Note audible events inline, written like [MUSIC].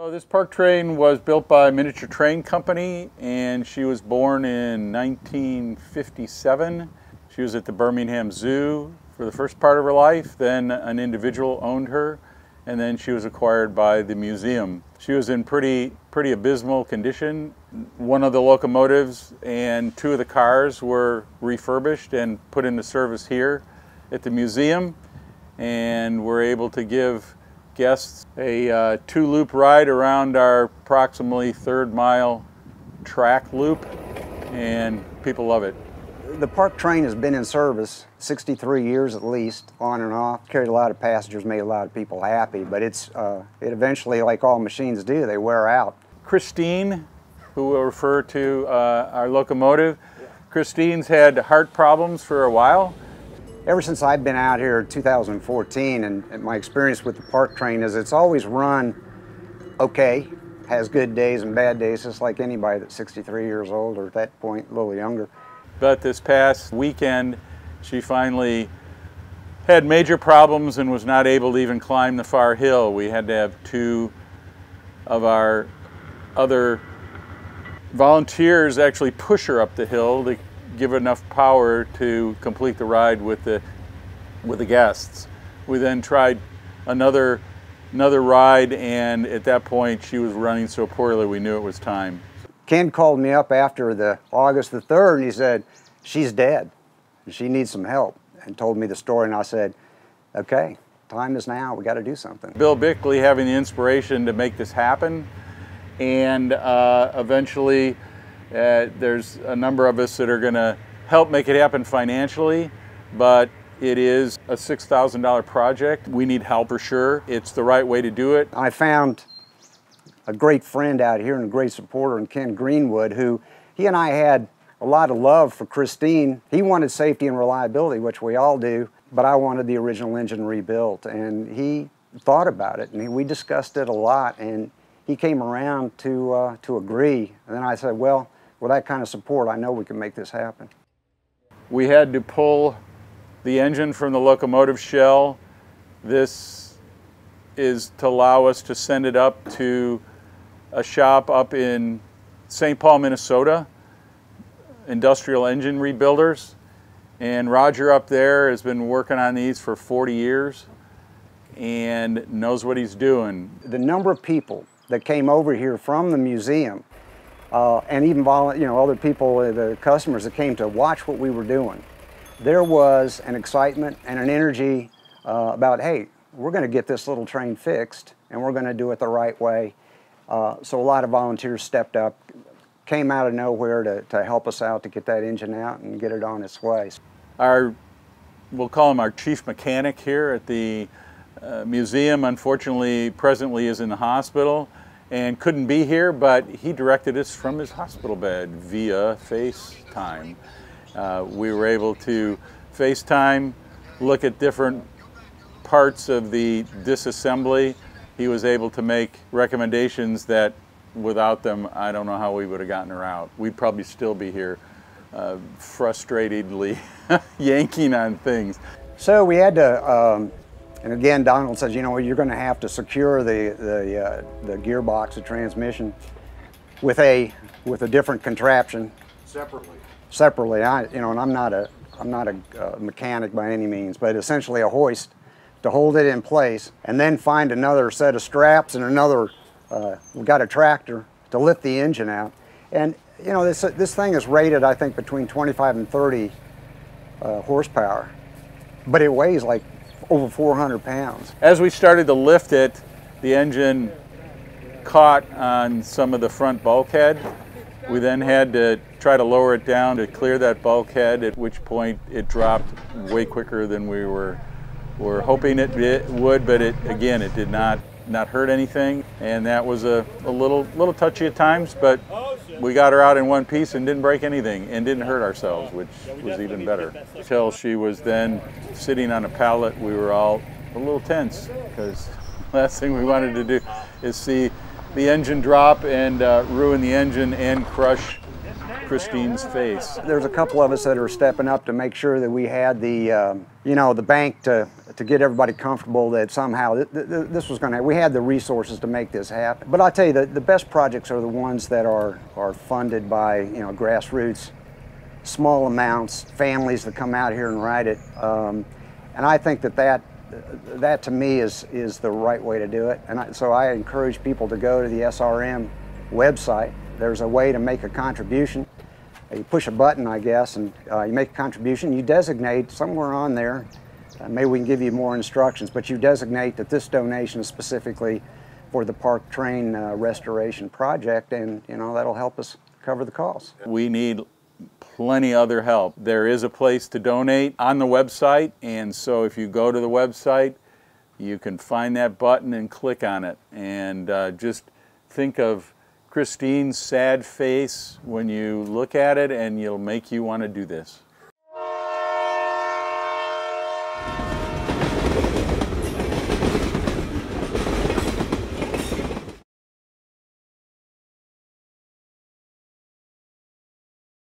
So this park train was built by Miniature Train Company and she was born in 1957. She was at the Birmingham Zoo for the first part of her life, then an individual owned her and then she was acquired by the museum. She was in pretty, pretty abysmal condition. One of the locomotives and two of the cars were refurbished and put into service here at the museum and we're able to give guests a uh, two-loop ride around our approximately third mile track loop and people love it. The park train has been in service 63 years at least, on and off. Carried a lot of passengers, made a lot of people happy, but it's uh, it eventually, like all machines do, they wear out. Christine, who will refer to uh, our locomotive, Christine's had heart problems for a while. Ever since I've been out here in 2014, and, my experience with the park train is it's always run okay, has good days and bad days, just like anybody that's 63 years old or at that point a little younger. But this past weekend, she finally had major problems and was not able to even climb the far hill. We had to have two of our other volunteers actually push her up the hill give enough power to complete the ride with the with the guests. We then tried another another ride and at that point she was running so poorly we knew it was time. Ken called me up after the August the 3rd and he said, she's dead. She needs some help and told me the story and I said, okay, time is now, we got to do something. Bill Bickley having the inspiration to make this happen and uh, eventually uh, there's a number of us that are going to help make it happen financially, but it is a $6,000 project. We need help for sure. It's the right way to do it. I found a great friend out here and a great supporter in Ken Greenwood who he and I had a lot of love for Christine. He wanted safety and reliability, which we all do, but I wanted the original engine rebuilt and he thought about it and we discussed it a lot and he came around to, uh, to agree. And then I said, well, with that kind of support, I know we can make this happen. We had to pull the engine from the locomotive shell. This is to allow us to send it up to a shop up in St. Paul, Minnesota, Industrial Engine Rebuilders. And Roger up there has been working on these for 40 years and knows what he's doing. The number of people that came over here from the museum uh, and even you know other people, uh, the customers that came to watch what we were doing, there was an excitement and an energy uh, about, hey, we're going to get this little train fixed and we're going to do it the right way. Uh, so a lot of volunteers stepped up, came out of nowhere to, to help us out to get that engine out and get it on its way. Our, we'll call him our chief mechanic here at the uh, museum, unfortunately, presently is in the hospital and couldn't be here, but he directed us from his hospital bed via FaceTime. Uh, we were able to FaceTime, look at different parts of the disassembly. He was able to make recommendations that without them, I don't know how we would have gotten her out. We'd probably still be here uh, frustratedly [LAUGHS] yanking on things. So we had to um, and again, Donald says, you know, you're going to have to secure the the, uh, the gearbox, the transmission, with a with a different contraption. Separately. Separately, I you know, and I'm not a I'm not a uh, mechanic by any means, but essentially a hoist to hold it in place, and then find another set of straps and another. Uh, we got a tractor to lift the engine out, and you know this this thing is rated I think between 25 and 30 uh, horsepower, but it weighs like over 400 pounds. As we started to lift it, the engine caught on some of the front bulkhead. We then had to try to lower it down to clear that bulkhead, at which point it dropped way quicker than we were, were hoping it would, but it again, it did not not hurt anything, and that was a, a little little touchy at times, but we got her out in one piece and didn't break anything and didn't hurt ourselves, which was even better. Until she was then sitting on a pallet, we were all a little tense because the [LAUGHS] last thing we wanted to do is see the engine drop and uh, ruin the engine and crush Christine's face. There's a couple of us that are stepping up to make sure that we had the, um, you know, the bank to, to get everybody comfortable that somehow th- th- th- this was going to, happen. we had the resources to make this happen. But I tell you, the, the best projects are the ones that are, are funded by, you know, grassroots, small amounts, families that come out here and write it. Um, and I think that that, that to me is, is the right way to do it. And I, so I encourage people to go to the SRM website. There's a way to make a contribution. You push a button, I guess, and uh, you make a contribution. You designate somewhere on there, uh, maybe we can give you more instructions, but you designate that this donation is specifically for the park train uh, restoration project, and you know that'll help us cover the costs. We need plenty other help. There is a place to donate on the website, and so if you go to the website, you can find that button and click on it. And uh, just think of Christine's sad face when you look at it, and it'll make you want to do this.